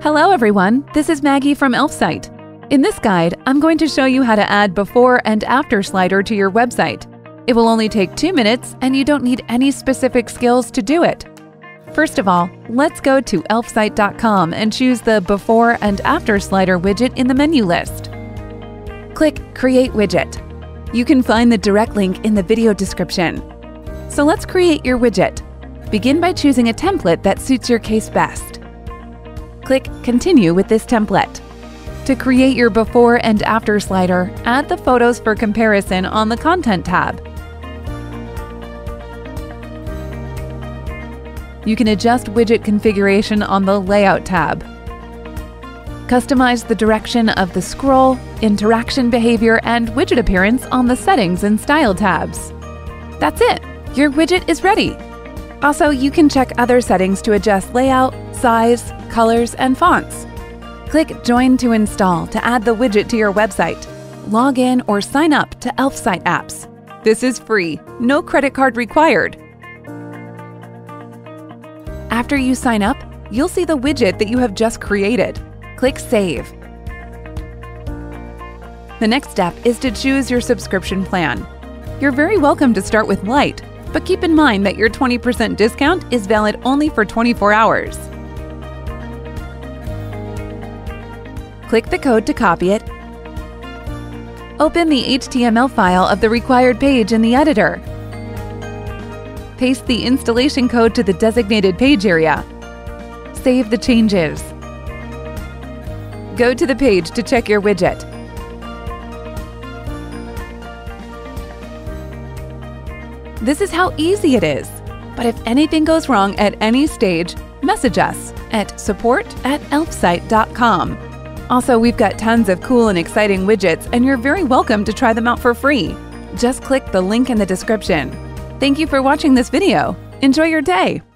Hello everyone, this is Maggie from Elfsight. In this guide, I'm going to show you how to add before and after slider to your website. It will only take two minutes and you don't need any specific skills to do it. First of all, let's go to elfsight.com and choose the before and after slider widget in the menu list. Click Create Widget. You can find the direct link in the video description. So let's create your widget. Begin by choosing a template that suits your case best. Click Continue with this template. To create your before and after slider, add the photos for comparison on the Content tab. You can adjust widget configuration on the Layout tab. Customize the direction of the scroll, interaction behavior, and widget appearance on the Settings and Style tabs. That's it! Your widget is ready! Also, you can check other settings to adjust layout, size, colors, and fonts. Click Join to install to add the widget to your website. Log in or sign up to Elfsight apps. This is free, no credit card required. After you sign up, you'll see the widget that you have just created. Click Save. The next step is to choose your subscription plan. You're very welcome to start with Lite, but keep in mind that your 20% discount is valid only for 24 hours. Click the code to copy it. Open the HTML file of the required page in the editor. Paste the installation code to the designated page area. Save the changes. Go to the page to check your widget. This is how easy it is. But if anything goes wrong at any stage, message us at support at elfsight.com. Also, we've got tons of cool and exciting widgets, and you're very welcome to try them out for free. Just click the link in the description. Thank you for watching this video. Enjoy your day!